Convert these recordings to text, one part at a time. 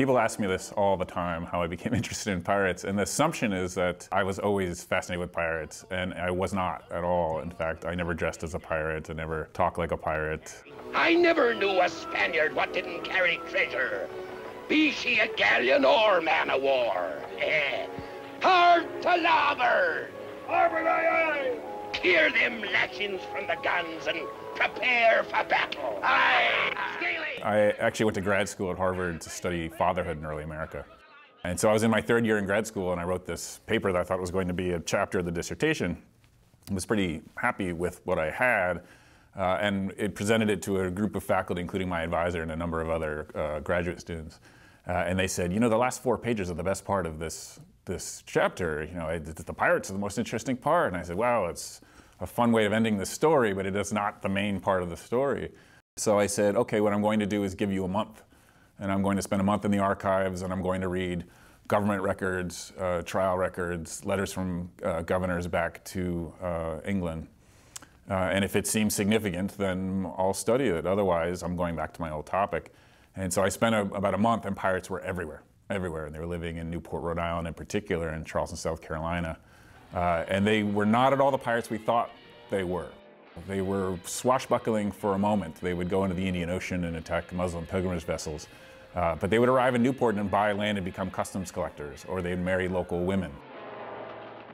People ask me this all the time, how I became interested in pirates, and the assumption is that I was always fascinated with pirates, and I was not at all. In fact, I never dressed as a pirate, I never talked like a pirate. I never knew a Spaniard what didn't carry treasure, be she a galleon or man of war. Eh. Hard to larboard! Larboard, aye, aye! Clear them lashings from the guns and prepare for battle. Aye, Scaly! I actually went to grad school at Harvard to study fatherhood in early America. And so I was in my third year in grad school and I wrote this paper that I thought was going to be a chapter of the dissertation. I was pretty happy with what I had. Uh, and it presented it to a group of faculty, including my advisor and a number of other uh, graduate students. Uh, and they said, you know, the last four pages are the best part of this this chapter. You know, the pirates are the most interesting part. And I said, wow, it's a fun way of ending the story, but it is not the main part of the story. So I said, okay, what I'm going to do is give you a month. And I'm going to spend a month in the archives and I'm going to read government records, uh, trial records, letters from uh, governors back to uh, England. Uh, and if it seems significant, then I'll study it. Otherwise, I'm going back to my old topic. And so I spent a, about a month, and pirates were everywhere, everywhere. And they were living in Newport, Rhode Island in particular, and Charleston, South Carolina. Uh, and they were not at all the pirates we thought they were. They were swashbuckling for a moment. They would go into the Indian Ocean and attack Muslim pilgrimage vessels. Uh, but they would arrive in Newport and buy land and become customs collectors, or they'd marry local women.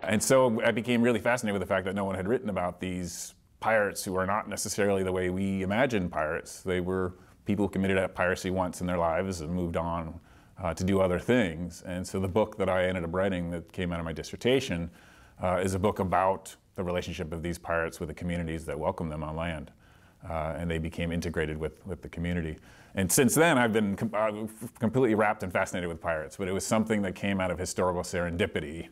And so I became really fascinated with the fact that no one had written about these pirates who are not necessarily the way we imagine pirates. They were people who committed piracy once in their lives and moved on uh, to do other things. And so the book that I ended up writing that came out of my dissertation uh, is a book about the relationship of these pirates with the communities that welcome them on land. Uh, and they became integrated with, with the community. And since then, I've been com uh, completely wrapped and fascinated with pirates, but it was something that came out of historical serendipity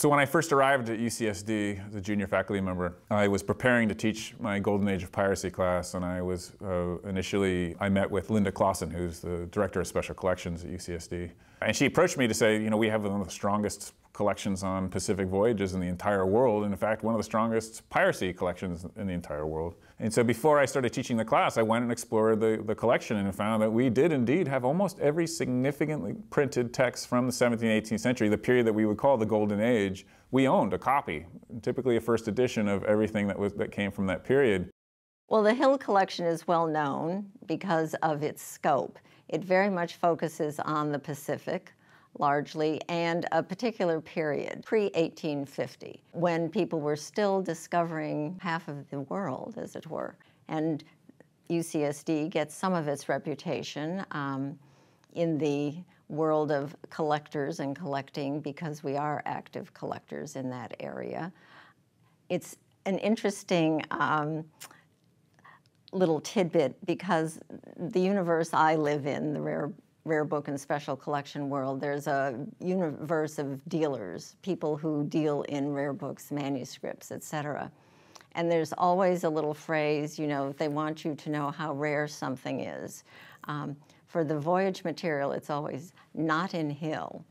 so when I first arrived at UCSD as a junior faculty member, I was preparing to teach my Golden Age of Piracy class, and I was uh, initially, I met with Lynda Claassen, who's the Director of Special Collections at UCSD. And she approached me to say, you know, we have one of the strongest collections on Pacific voyages in the entire world, and in fact, one of the strongest piracy collections in the entire world. And so before I started teaching the class, I went and explored the, the collection and found that we did indeed have almost every significantly printed text from the 17th, 18th century, the period that we would call the Golden Age. We owned a copy, typically a first edition of everything that, was, that came from that period. Well, the Hill collection is well known because of its scope. It very much focuses on the Pacific, largely, and a particular period, pre 1850, when people were still discovering half of the world, as it were. And UCSD gets some of its reputation um, in the world of collectors and collecting because we are active collectors in that area. It's an interesting um, little tidbit because the universe I live in, the rare rare book and special collection world, there's a universe of dealers, people who deal in rare books, manuscripts, etc. And there's always a little phrase, you know, they want you to know how rare something is. Um, for the voyage material, it's always not in Hill,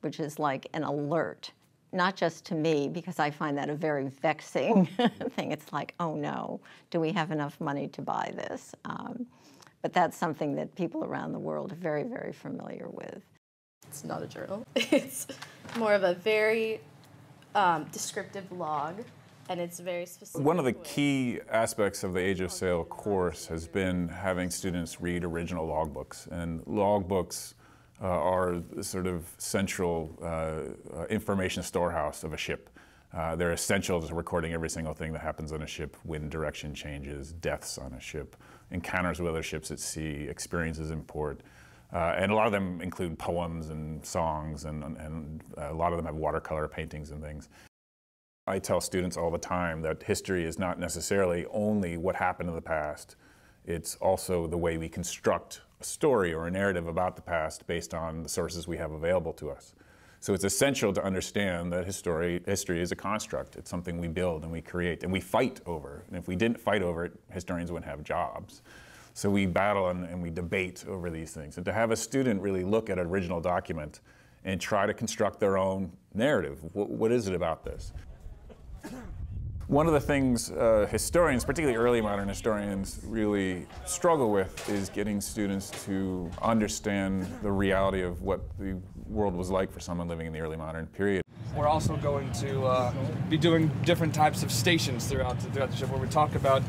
which is like an alert, not just to me, because I find that a very vexing thing. It's like, oh no, do we have enough money to buy this? Um, but that's something that people around the world are very, very familiar with. It's not a journal. It's more of a very um, descriptive log, and it's very specific. One of the key aspects of the Age of Sail course has been having students read original logbooks, and logbooks uh, are the sort of central uh, uh, information storehouse of a ship. Uh, they're essential to recording every single thing that happens on a ship, wind direction changes, deaths on a ship, encounters with other ships at sea, experiences in port. Uh, and a lot of them include poems and songs, and, and a lot of them have watercolor paintings and things. I tell students all the time that history is not necessarily only what happened in the past, it's also the way we construct a story or a narrative about the past based on the sources we have available to us. So it's essential to understand that history, history is a construct. It's something we build and we create and we fight over. And if we didn't fight over it, historians wouldn't have jobs. So we battle and, and we debate over these things. And to have a student really look at an original document and try to construct their own narrative. what, what is it about this? One of the things uh, historians, particularly early modern historians, really struggle with is getting students to understand the reality of what the world was like for someone living in the early modern period. We're also going to uh, be doing different types of stations throughout the, throughout the ship where we talk about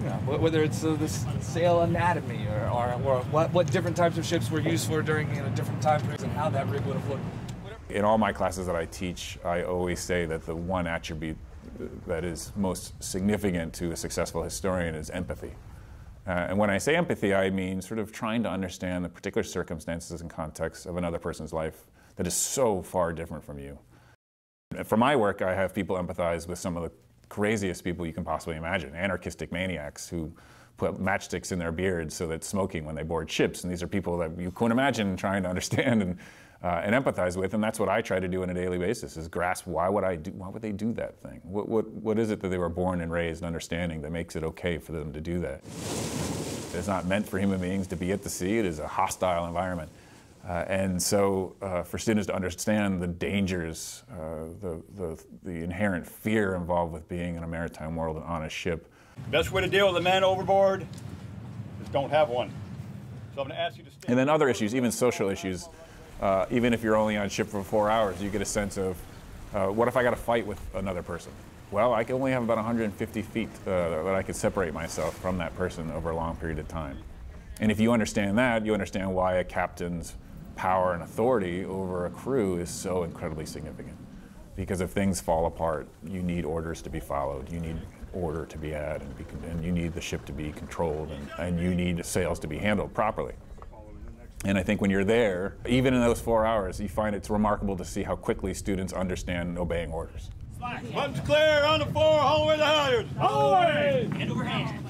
you know, whether it's uh, this sail anatomy or, or, or, what, what different types of ships were used for during you know, different time periods and how that rig would have looked. In all my classes that I teach, I always say that the one attribute that is most significant to a successful historian is empathy. Uh, and when I say empathy, I mean sort of trying to understand the particular circumstances and context of another person's life that is so far different from you. For my work, I have people empathize with some of the craziest people you can possibly imagine anarchistic maniacs who put matchsticks in their beards so that smoking when they board ships. And these are people that you couldn't imagine trying to understand and uh, and empathize with. And that's what I try to do on a daily basis: is grasp why would I do? Why would they do that thing? What what what is it that they were born and raised understanding that makes it okay for them to do that? It's not meant for human beings to be at the sea. It is a hostile environment. Uh, and so, uh, for students to understand the dangers, uh, the, the, the, inherent fear involved with being in a maritime world and on a ship. Best way to deal with a man overboard is don't have one. So I'm going to ask you to. And then other issues, even social issues, uh, even if you're only on ship for four hours, you get a sense of uh, what if I got to fight with another person? Well, I can only have about 150 feet uh, that I could separate myself from that person over a long period of time. And if you understand that, you understand why a captain's power and authority over a crew is so incredibly significant. Because if things fall apart, you need orders to be followed, you need order to be had, and, be, and you need the ship to be controlled, and, and you need the sails to be handled properly. And I think when you're there, even in those four hours, you find it's remarkable to see how quickly students understand obeying orders. Buttons clear on the floor, haul away the halyards. Haul away! Hand over hand.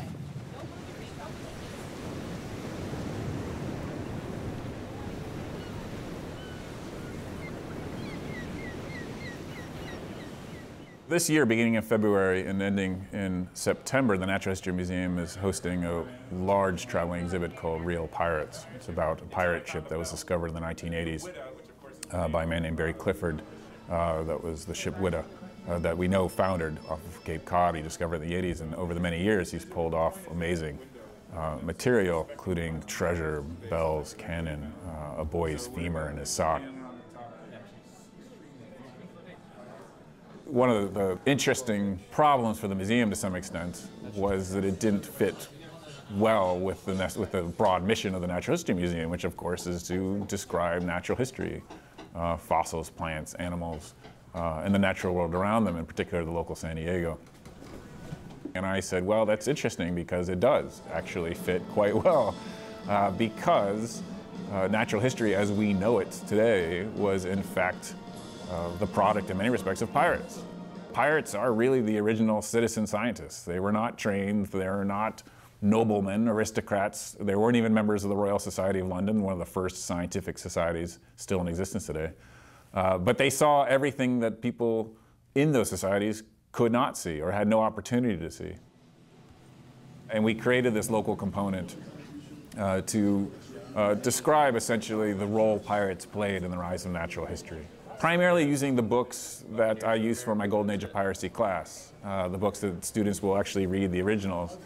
This year, beginning in February and ending in September, the Natural History Museum is hosting a large traveling exhibit called Real Pirates. It's about a pirate ship that was discovered in the 1980s uh, by a man named Barry Clifford. Uh, that was the ship Whydah uh, that we know foundered off of Cape Cod. He discovered in the 80s, and over the many years, he's pulled off amazing uh, material, including treasure, bells, cannon, uh, a boy's femur, and his sock. One of the interesting problems for the museum to some extent was that it didn't fit well with the, with the broad mission of the Natural History Museum, which of course is to describe natural history, uh, fossils, plants, animals, uh, and the natural world around them, in particular the local San Diego. And I said, well, that's interesting because it does actually fit quite well, uh, because uh, natural history as we know it today was in fact uh, the product in many respects of pirates. Pirates are really the original citizen scientists. They were not trained, they're not noblemen, aristocrats. They weren't even members of the Royal Society of London, one of the first scientific societies still in existence today. Uh, but they saw everything that people in those societies could not see or had no opportunity to see. And we created this local component uh, to uh, describe essentially the role pirates played in the rise of natural history primarily using the books that I use for my Golden Age of Piracy class, uh, the books that students will actually read the originals.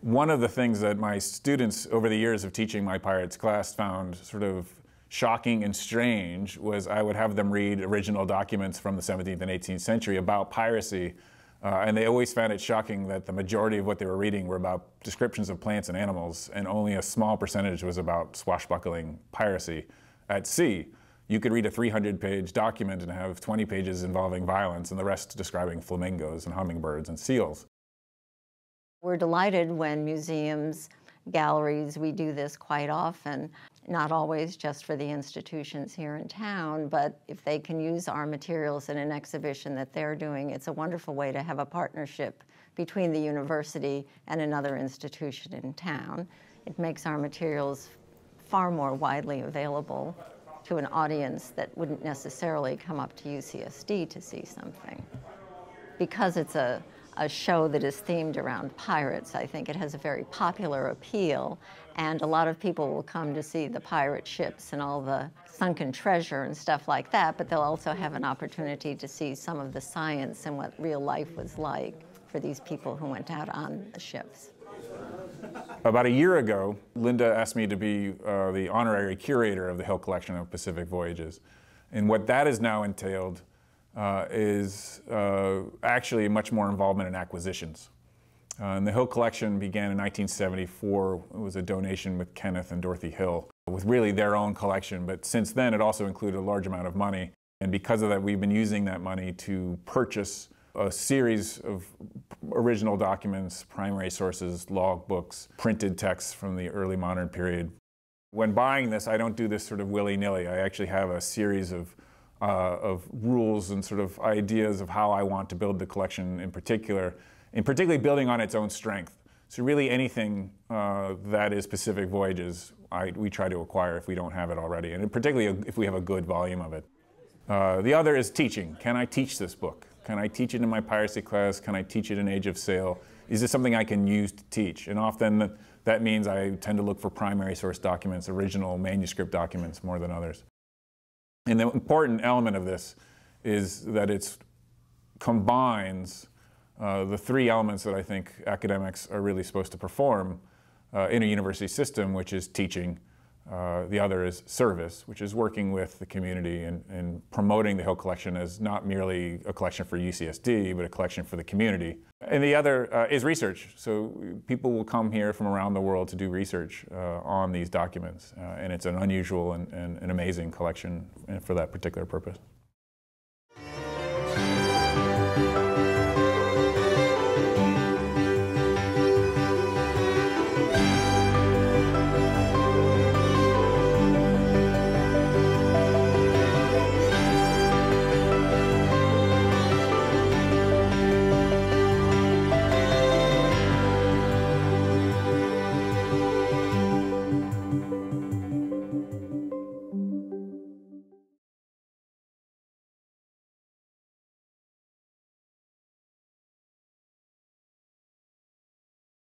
One of the things that my students over the years of teaching my pirates class found sort of shocking and strange was I would have them read original documents from the 17th and 18th century about piracy. Uh, and they always found it shocking that the majority of what they were reading were about descriptions of plants and animals, and only a small percentage was about swashbuckling piracy at sea you could read a 300 page document and have 20 pages involving violence and the rest describing flamingos and hummingbirds and seals. We're delighted when museums, galleries, we do this quite often, not always just for the institutions here in town, but if they can use our materials in an exhibition that they're doing, it's a wonderful way to have a partnership between the university and another institution in town. It makes our materials far more widely available to an audience that wouldn't necessarily come up to UCSD to see something. Because it's a, a show that is themed around pirates. I think it has a very popular appeal, and a lot of people will come to see the pirate ships and all the sunken treasure and stuff like that, but they'll also have an opportunity to see some of the science and what real life was like for these people who went out on the ships. About a year ago, Lynda asked me to be uh, the honorary curator of the Hill Collection of Pacific Voyages. And what that has now entailed uh, is uh, actually much more involvement in acquisitions. Uh, and the Hill Collection began in 1974. It was a donation with Kenneth and Dorothy Hill with really their own collection. But since then, it also included a large amount of money. And because of that, we've been using that money to purchase a series of original documents, primary sources, log books, printed texts from the early modern period. When buying this, I don't do this sort of willy-nilly. I actually have a series of, uh, of rules and sort of ideas of how I want to build the collection in particular, in particularly building on its own strength. So really anything uh, that is Pacific Voyages, I, we try to acquire if we don't have it already, and particularly if we have a good volume of it. Uh, the other is teaching. Can I teach this book? Can I teach it in my piracy class? Can I teach it in Age of Sail? Is this something I can use to teach? And often that means I tend to look for primary source documents, original manuscript documents more than others. And the important element of this is that it combines uh, the three elements that I think academics are really supposed to perform uh, in a university system, which is teaching, uh, the other is service, which is working with the community and, and, promoting the Hill Collection as not merely a collection for UCSD, but a collection for the community. And the other uh, is research. So people will come here from around the world to do research uh, on these documents. Uh, and it's an unusual and, and an amazing collection for that particular purpose.